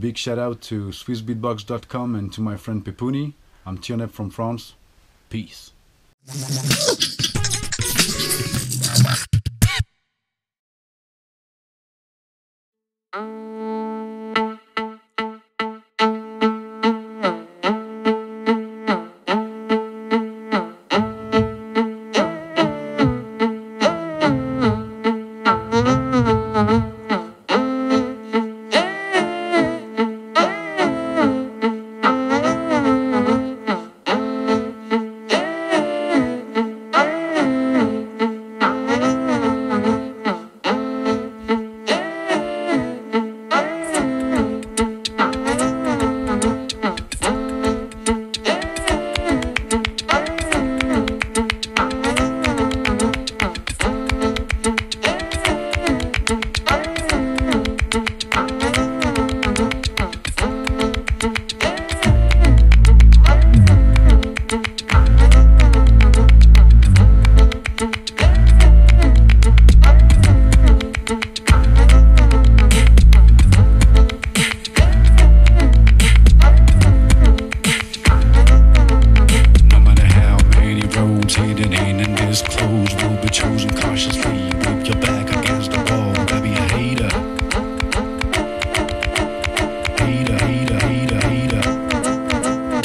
Big shout out to SwissBeatbox.com and to my friend Pepouni. I'm Tioneb from France. Peace.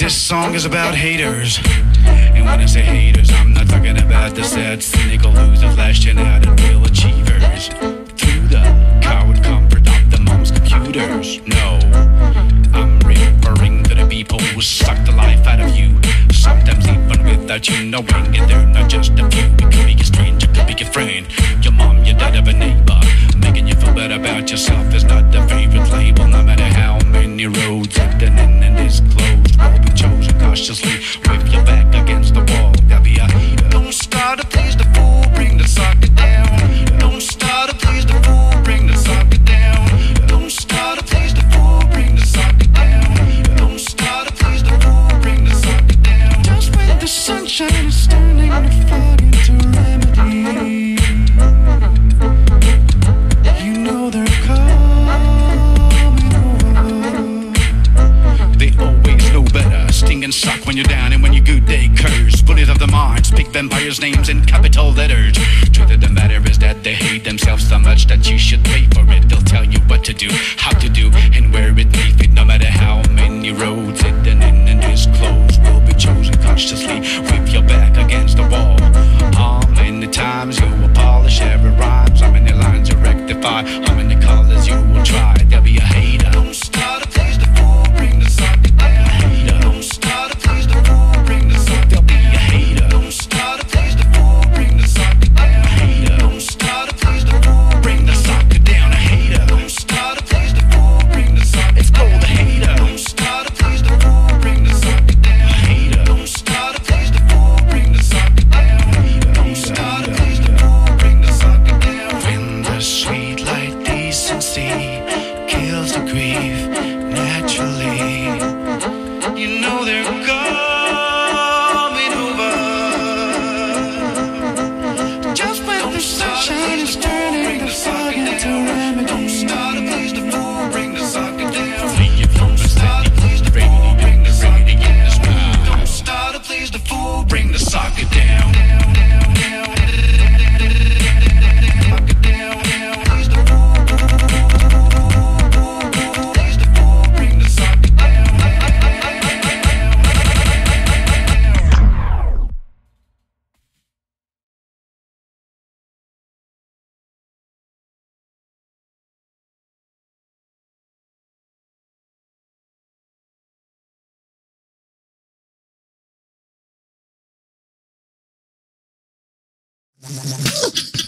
This song is about haters. And when I say haters, I'm not talking about the sad, cynical losers lashing out at real achievers. Through the coward comfort of the mom's computers. No, I'm referring to the people who suck the life out of you. Sometimes even without you knowing it, they're not just a few. It could be a stranger, could be your friend, your mom, your dad, or a neighbor. Making you feel better about yourself is not the favorite label. No matter how many roads hidden in and disclosed, cautiously. With your back and suck when you're down and when you're good, they curse. Bullies of the minds, pick vampires' names in capital letters. Truth of the matter is that they hate themselves so much that you should pay for it. They'll tell you what to do, how to do, and where it may fit. No matter how many roads hidden in and disclosed will be chosen consciously With your back against the wall. How many times you will polish every rhymes? How many lines you rectify? How many colors you will try? There'll be a ハハハハ!